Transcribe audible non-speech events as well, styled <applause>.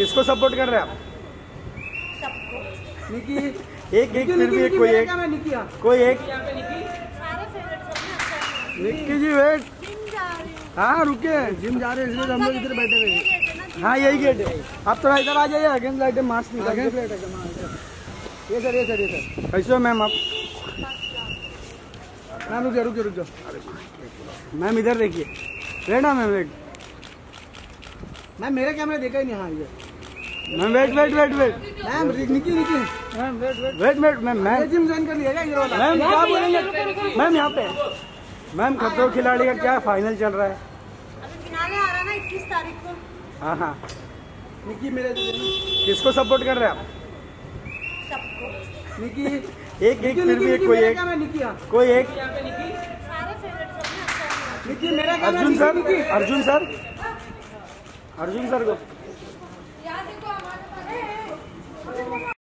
किसको सपोर्ट कर रहे हैं आप? सबको। निकी एक एक फिर भी एक कोई एक निकी हाँ कोई एक सारे फेवरेट सब में अच्छा है निक्की जी वेट जिम जा रही हूँ। हाँ रुके। जिम जा रहे हैं इसलिए तो हम लोग इधर बैठे हुए हैं। हैं हाँ यही गेट है। आप थोड़ा इधर आ जाइए अगेंस्ट लाइट मास्क निकाल के ये सर ये सर ये सर। कैसे हो मैम आप मैम रुक जाओ रुक जाओ रुक जाओ मैम इधर देखिए। वेट ना मैम वेट मैम मेरा कैमरा देखा ही नहीं हाँ ये। Ma'am wait wait wait wait ma'am Nikki Nikki. Ma'am wait wait wait wait ma'am ma'am. Gym join कर लिया क्या ये वाला? मैम क्या बोलेंगे? मैम यहाँ पे। मैम खतरों के खिलाड़ी का क्या फाइनल चल रहा है? अभी फिनाले आ रहा है ना इक्कीस तारीख को। हाँ हाँ। निकी मेरे किसको सपोर्ट कर रहे हैं आप? सबको। निकी <laughs> एक एक फिर भी एक कोई एक। हाँ। कोई एक। सारे फेवरेट सब में अच्छा है। निकी मेरा Arjun sir? Arjun sir? Arjun sir को।